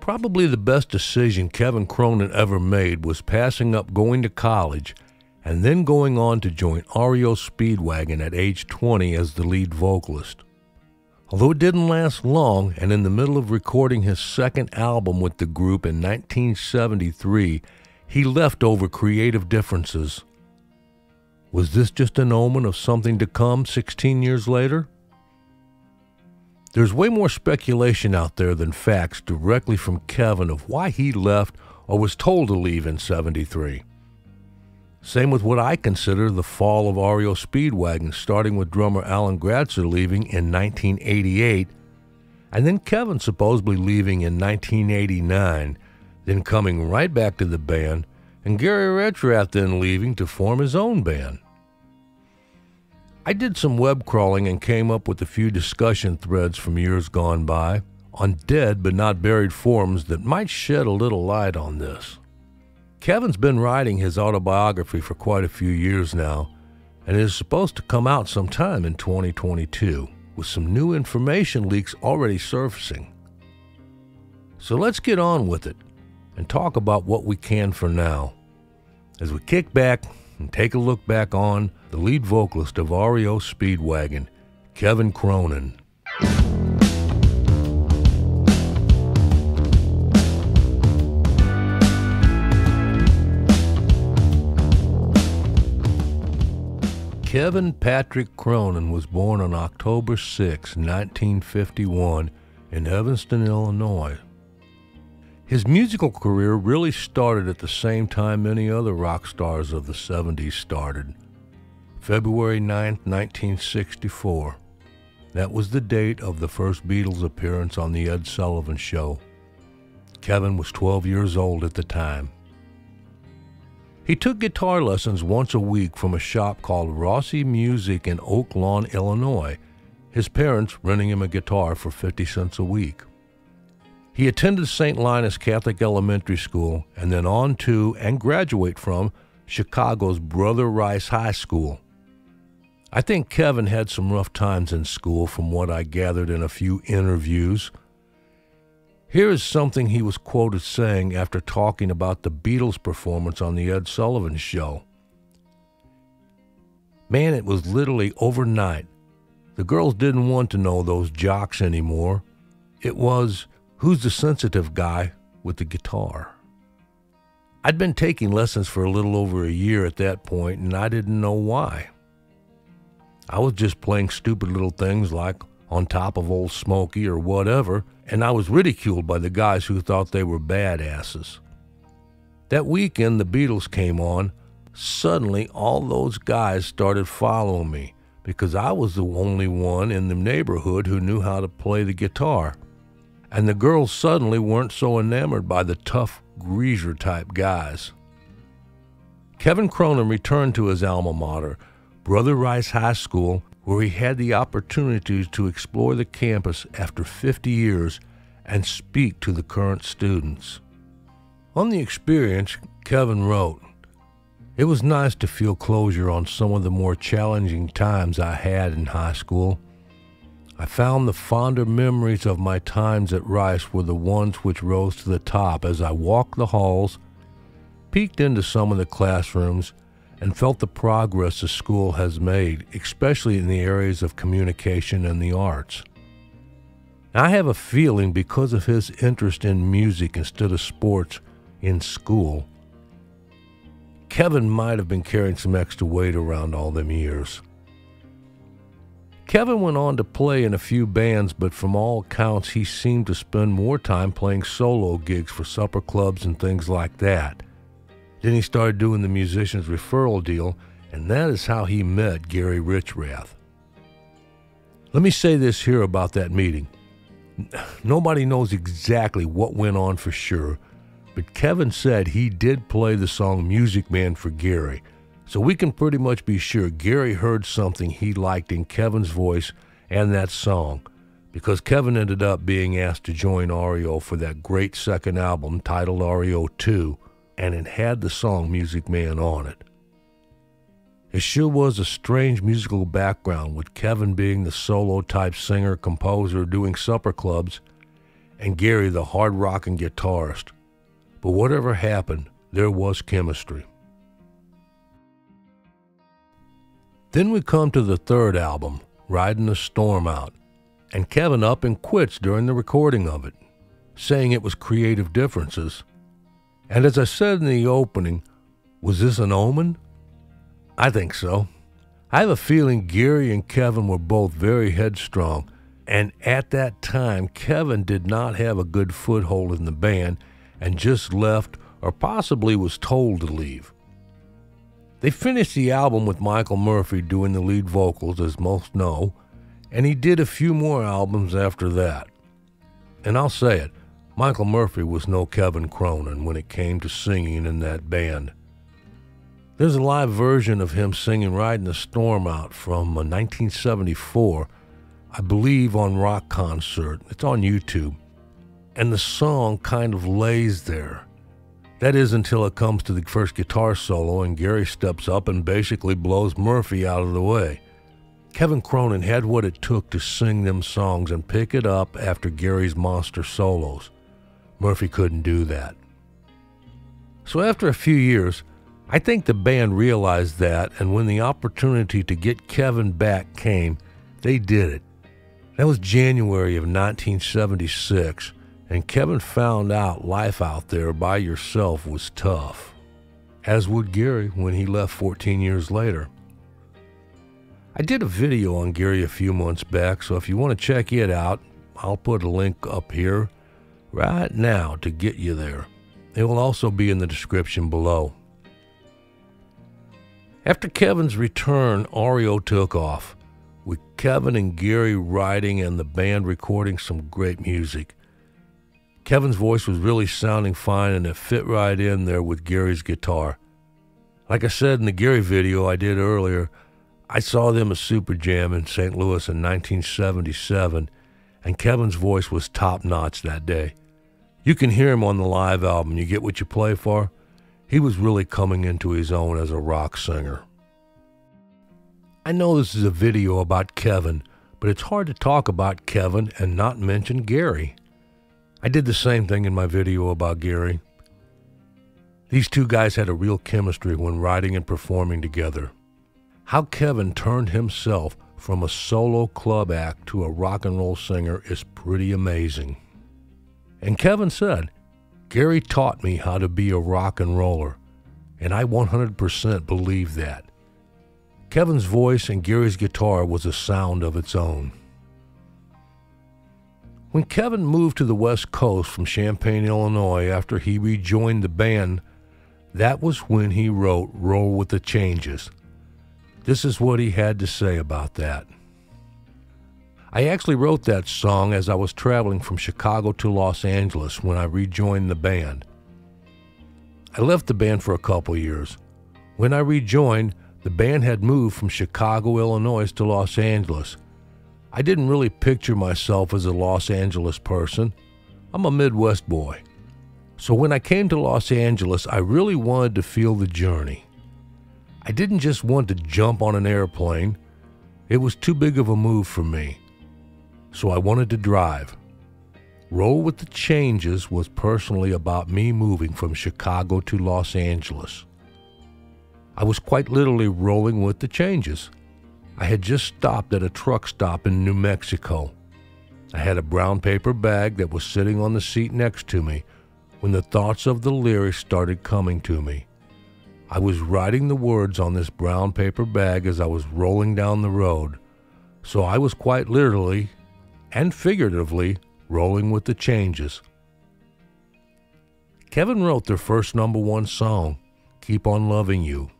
Probably the best decision Kevin Cronin ever made was passing up going to college and then going on to join REO Speedwagon at age 20 as the lead vocalist. Although it didn't last long, and in the middle of recording his second album with the group in 1973, he left over creative differences. Was this just an omen of something to come 16 years later? There's way more speculation out there than facts directly from Kevin of why he left or was told to leave in 73. Same with what I consider the fall of REO Speedwagon, starting with drummer Alan Gratzer leaving in 1988, and then Kevin supposedly leaving in 1989, then coming right back to the band, and Gary Richrath then leaving to form his own band. I did some web crawling and came up with a few discussion threads from years gone by on dead but not buried forums that might shed a little light on this. Kevin's been writing his autobiography for quite a few years now, and is supposed to come out sometime in 2022, with some new information leaks already surfacing. So let's get on with it and talk about what we can for now. As we kick back and take a look back on the lead vocalist of REO Speedwagon, Kevin Cronin. Kevin Patrick Cronin was born on October 6, 1951, in Evanston, Illinois. His musical career really started at the same time many other rock stars of the 70s started. February 9, 1964. That was the date of the first Beatles appearance on The Ed Sullivan Show. Kevin was 12 years old at the time. He took guitar lessons once a week from a shop called Rossi Music in Oak Lawn, Illinois, his parents renting him a guitar for 50 cents a week. He attended St. Linus Catholic Elementary School and then on to and graduate from Chicago's Brother Rice High School. I think Kevin had some rough times in school from what I gathered in a few interviews. Here is something he was quoted saying after talking about the Beatles' performance on The Ed Sullivan Show. Man, it was literally overnight. The girls didn't want to know those jocks anymore. It was, who's the sensitive guy with the guitar? I'd been taking lessons for a little over a year at that point, and I didn't know why. I was just playing stupid little things like on top of old Smokey or whatever, and I was ridiculed by the guys who thought they were badasses. That weekend the Beatles came on, suddenly all those guys started following me because I was the only one in the neighborhood who knew how to play the guitar. And the girls suddenly weren't so enamored by the tough greaser type guys. Kevin Cronin returned to his alma mater, Brother Rice High School, where he had the opportunity to explore the campus after 50 years and speak to the current students. On the experience, Kevin wrote, It was nice to feel closure on some of the more challenging times I had in high school. I found the fonder memories of my times at Rice were the ones which rose to the top as I walked the halls, peeked into some of the classrooms, and felt the progress the school has made, especially in the areas of communication and the arts. I have a feeling because of his interest in music instead of sports in school, Kevin might have been carrying some extra weight around all them years. Kevin went on to play in a few bands, but from all accounts, he seemed to spend more time playing solo gigs for supper clubs and things like that. Then he started doing the musician's referral deal, and that is how he met Gary Richrath. Let me say this here about that meeting. Nobody knows exactly what went on for sure, but Kevin said he did play the song Music Man for Gary, so we can pretty much be sure Gary heard something he liked in Kevin's voice and that song, because Kevin ended up being asked to join REO for that great second album titled REO 2 and it had the song Music Man on it. It sure was a strange musical background, with Kevin being the solo type singer composer doing supper clubs, and Gary the hard rocking guitarist. But whatever happened, there was chemistry. Then we come to the third album, Riding the Storm Out, and Kevin up and quits during the recording of it, saying it was creative differences. And as I said in the opening, was this an omen? I think so. I have a feeling Gary and Kevin were both very headstrong, and at that time, Kevin did not have a good foothold in the band and just left or possibly was told to leave. They finished the album with Michael Murphy doing the lead vocals, as most know, and he did a few more albums after that. And I'll say it, Michael Murphy was no Kevin Cronin when it came to singing in that band. There's a live version of him singing Riding the Storm Out from 1974, uh, I believe on Rock Concert. It's on YouTube. And the song kind of lays there. That is until it comes to the first guitar solo and Gary steps up and basically blows Murphy out of the way. Kevin Cronin had what it took to sing them songs and pick it up after Gary's monster solos. Murphy couldn't do that. So after a few years, I think the band realized that, and when the opportunity to get Kevin back came, they did it. That was January of 1976, and Kevin found out life out there by yourself was tough, as would Gary when he left 14 years later. I did a video on Gary a few months back, so if you want to check it out, I'll put a link up here right now to get you there. It will also be in the description below. After Kevin's return, REO took off, with Kevin and Gary writing and the band recording some great music. Kevin's voice was really sounding fine and it fit right in there with Gary's guitar. Like I said in the Gary video I did earlier, I saw them at Super Jam in St. Louis in 1977, and Kevin's voice was top notch that day. You can hear him on the live album, You Get What You Play For. He was really coming into his own as a rock singer. I know this is a video about Kevin, but it's hard to talk about Kevin and not mention Gary. I did the same thing in my video about Gary. These two guys had a real chemistry when writing and performing together. How Kevin turned himself from a solo club act to a rock and roll singer is pretty amazing. And Kevin said, Gary taught me how to be a rock and roller, and I 100% believe that. Kevin's voice and Gary's guitar was a sound of its own. When Kevin moved to the West Coast from Champaign, Illinois, after he rejoined the band, that was when he wrote Roll with the Changes. This is what he had to say about that. I actually wrote that song as I was traveling from Chicago to Los Angeles when I rejoined the band. I left the band for a couple years. When I rejoined, the band had moved from Chicago, Illinois to Los Angeles I didn't really picture myself as a Los Angeles person. I'm a Midwest boy. So when I came to Los Angeles, I really wanted to feel the journey. I didn't just want to jump on an airplane, it was too big of a move for me. So I wanted to drive. Roll with the Changes was personally about me moving from Chicago to Los Angeles. I was quite literally rolling with the changes. I had just stopped at a truck stop in New Mexico. I had a brown paper bag that was sitting on the seat next to me when the thoughts of the lyrics started coming to me. I was writing the words on this brown paper bag as I was rolling down the road, so I was quite literally and figuratively rolling with the changes. Kevin wrote their first number one song, Keep On Loving You.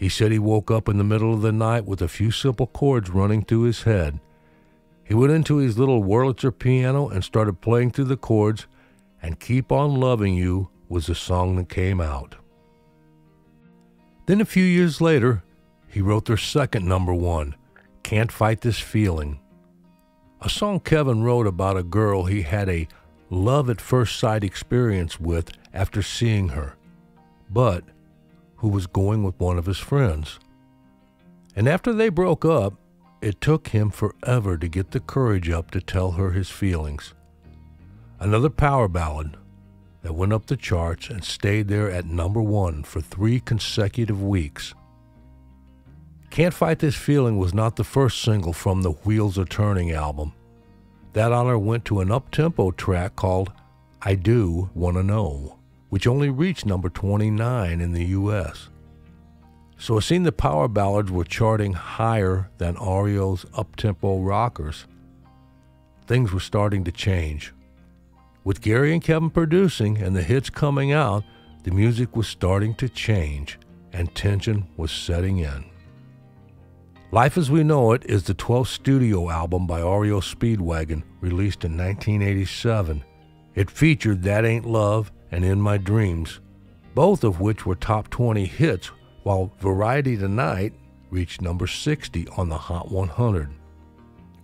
He said he woke up in the middle of the night with a few simple chords running through his head. He went into his little Wurlitzer piano and started playing through the chords, and Keep On Loving You was the song that came out. Then a few years later, he wrote their second number one, Can't Fight This Feeling. A song Kevin wrote about a girl he had a love at first sight experience with after seeing her. But who was going with one of his friends. And after they broke up, it took him forever to get the courage up to tell her his feelings. Another power ballad that went up the charts and stayed there at number one for three consecutive weeks. Can't Fight This Feeling was not the first single from the Wheels Are Turning album. That honor went to an up-tempo track called I Do Wanna Know, which only reached number 29 in the US. So it seemed the power ballads were charting higher than REO's up-tempo rockers. Things were starting to change. With Gary and Kevin producing and the hits coming out, the music was starting to change and tension was setting in. Life as We Know It is the 12th studio album by REO Speedwagon, released in 1987. It featured That Ain't Love and In My Dreams, both of which were top 20 hits, while Variety Tonight reached number 60 on the Hot 100.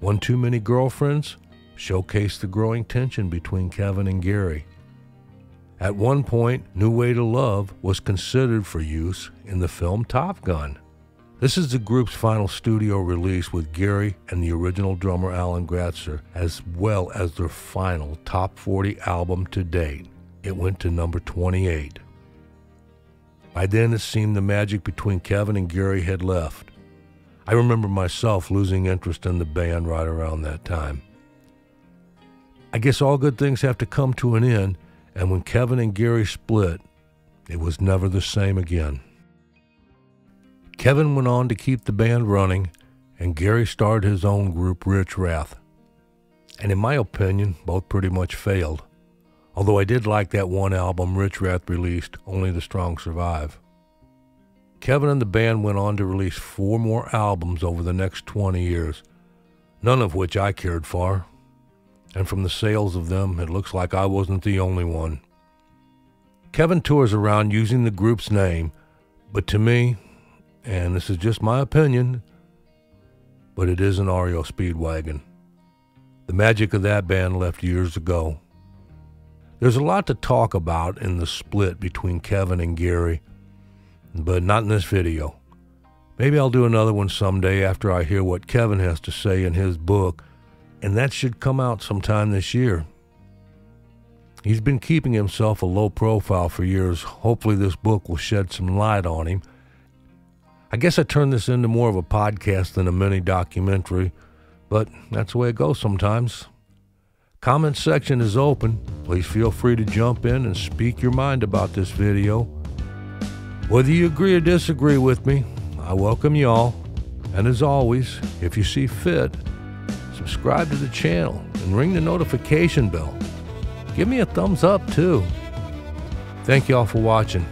One Too Many Girlfriends showcased the growing tension between Kevin and Gary. At one point, New Way to Love was considered for use in the film Top Gun. This is the group's final studio release with Gary and the original drummer Alan Gratzer, as well as their final top 40 album to date. It went to number 28. By then, it seemed the magic between Kevin and Gary had left. I remember myself losing interest in the band right around that time. I guess all good things have to come to an end, and when Kevin and Gary split, it was never the same again. Kevin went on to keep the band running, and Gary started his own group, Richrath. And in my opinion, both pretty much failed. Although I did like that one album Richrath released, Only the Strong Survive. Kevin and the band went on to release four more albums over the next 20 years, none of which I cared for. And from the sales of them, it looks like I wasn't the only one. Kevin tours around using the group's name, but to me, and this is just my opinion, but it is an REO Speedwagon. The magic of that band left years ago. There's a lot to talk about in the split between Kevin and Gary, but not in this video. Maybe I'll do another one someday after I hear what Kevin has to say in his book, and that should come out sometime this year. He's been keeping himself a low profile for years. Hopefully, this book will shed some light on him I guess I turned this into more of a podcast than a mini documentary, but that's the way it goes sometimes. Comment section is open. Please feel free to jump in and speak your mind about this video. Whether you agree or disagree with me, I welcome y'all. And as always, if you see fit, subscribe to the channel and ring the notification bell. Give me a thumbs up too. Thank y'all for watching.